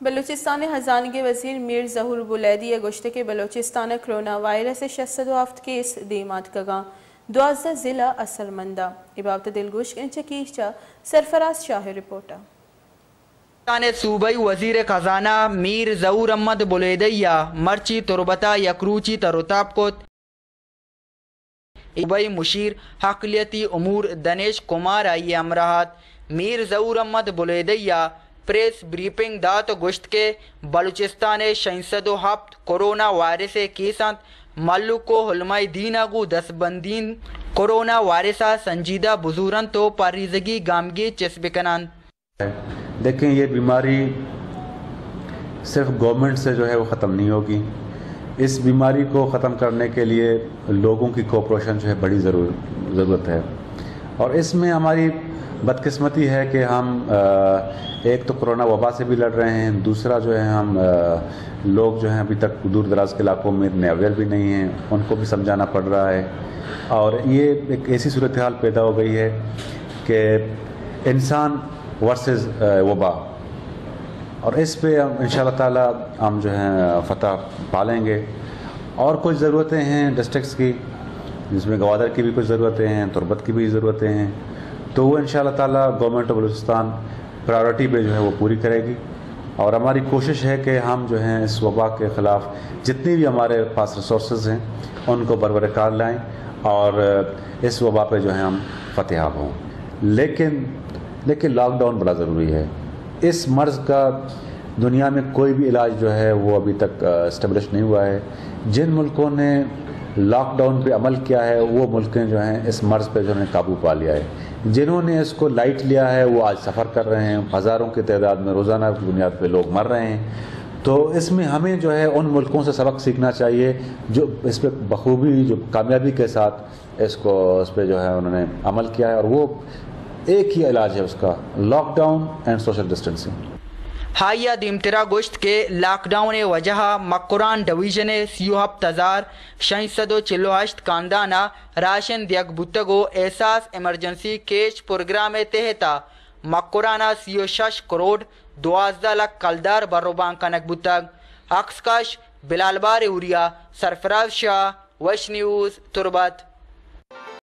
बलूचिस्तान हजान के वज़ीर मीर जहूर बुलैदी गोश्त के बलूचिस्तान कोरोना वायरस शसद हफ्त केस दीमात कगा। दुआजा जिला असरमंदा इबाबत दिलगोश चकीचा सरफराज शाह रिपोर्टर सूबाई वज़ीर खजाना मीर जहूर अहमद बुलेदैया मर्ची तुरबता यकरूची तरोताब को सूबाई मुशीर हकलियती उमूर दनेश कुमार आई अमराहत। मीर जहूर अहमद बुलेदैया प्रेस ब्रीफिंग दात गुश्त के बलूचिस्तान शंसद हफ्त कोरोना वायरस केसंत मल्लुक को हलमाई दीन अगू दसबंदीन कोरोना वायरसा संजीदा बुजुरन तो पारिजगी गामगी चस्बिकनान देखें, ये बीमारी सिर्फ़ गवर्नमेंट से जो है वो ख़त्म नहीं होगी। इस बीमारी को ख़त्म करने के लिए लोगों की कोऑपरेशन जो है बड़ी ज़रूर ज़रूरत है। और इसमें हमारी बदकिस्मती है कि हम एक तो कोरोना वबा से भी लड़ रहे हैं, दूसरा जो है हम लोग जो हैं अभी तक दूर दराज के इलाकों में इतने अवेयर भी नहीं हैं, उनको भी समझाना पड़ रहा है। और ये एक ऐसी सूरत हाल पैदा हो गई है कि इंसान वर्सेस वबा। और इस पे हम इन ताला, हम जो है, फतह पालेंगे। और कुछ ज़रूरतें हैं डिस्ट्रिक्स की, जिसमें गवादर की भी कुछ ज़रूरतें हैं, तुरबत की भी ज़रूरतें हैं। तो वो इन ताला गवर्नमेंट ऑफ़ बलूचिस्तान प्रायोरिटी पे जो है वो पूरी करेगी। और हमारी कोशिश है कि हम जो हैं इस वबा के ख़िलाफ़ जितनी भी हमारे पास रिसोर्स हैं, उनको बरबरकार लाएँ और इस वबा पे जो है हम फतेहाब हों। लेकिन लेकिन लॉकडाउन बड़ा ज़रूरी है। इस मर्ज़ का दुनिया में कोई भी इलाज जो है वो अभी तक इस्टबलिश नहीं हुआ है। जिन मुल्कों ने लॉकडाउन पे अमल किया है, वो मुल्कें जो हैं इस मर्ज़ पे जो है काबू पा लिया है। जिन्होंने इसको लाइट लिया है, वो आज सफ़र कर रहे हैं। हज़ारों की तादाद में रोज़ाना की बुनियाद पे लोग मर रहे हैं। तो इसमें हमें जो है उन मुल्कों से सबक सीखना चाहिए, जो इस पर बखूबी, जो कामयाबी के साथ इसको, इस पर जो है उन्होंने अमल किया है। और वो एक ही इलाज है उसका लॉकडाउन एंड सोशल डिस्टेंसिंग हाइया दिमतरा गुश्त के लॉकडाउन वजह मकुरान डिवीज़न सियोहब तजार शहीसदो चिल्लोहश्त कांदाना, राशन दियक बुतगो एहसास इमरजेंसी केश प्रोग्राम तहता। मकुराना सियो शश करोड़ दुआजदा लख कलदार बर्रोबान कनक बुतग। अक्सकश बिलालबार उरिया, सरफराज शाह वश न्यूज़ तुरबत।